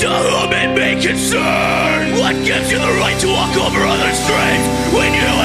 To whom it may concern, what gives you the right to walk over other's graves when you